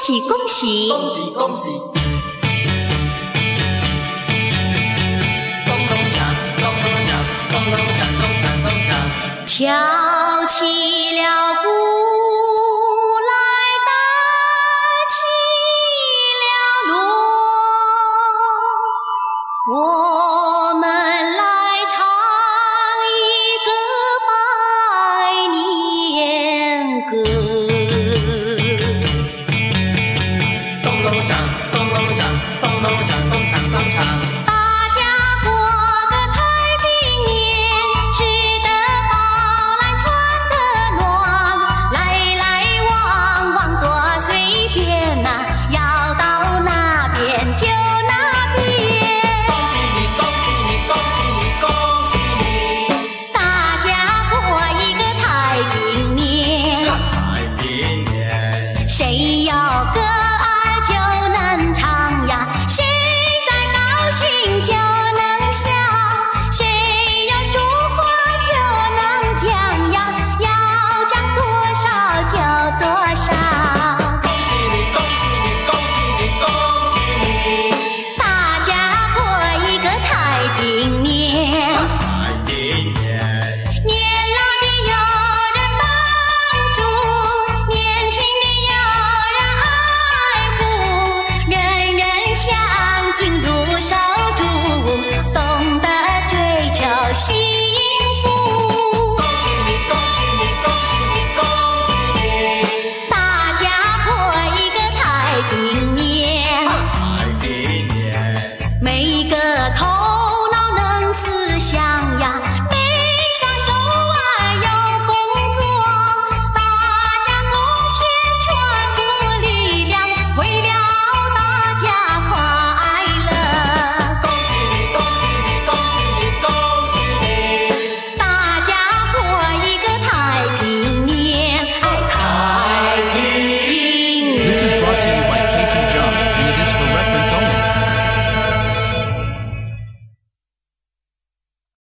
喜恭喜！恭喜恭喜！咚咚锵，咚咚锵，咚咚锵，咚锵咚锵。敲起了鼓来，打起了锣，我咚咚锵，咚咚锵，咚锵咚锵。